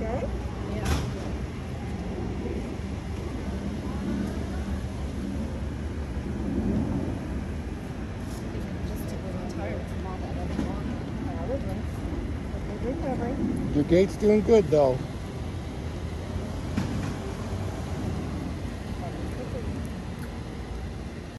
Okay. Yeah. Your gate's doing good though.